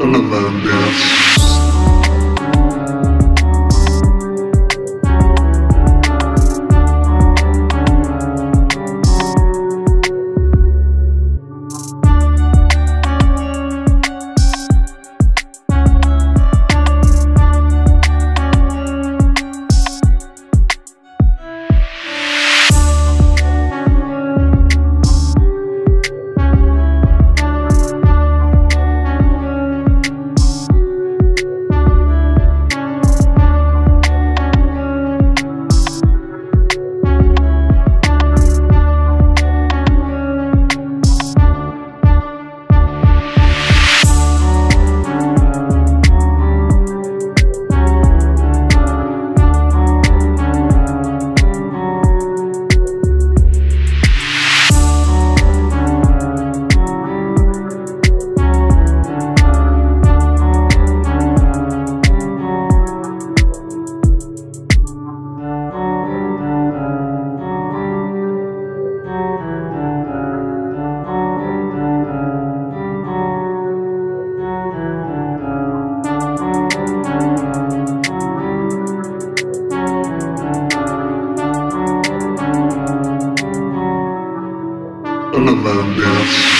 and a lone dance. Holandas. Holandas.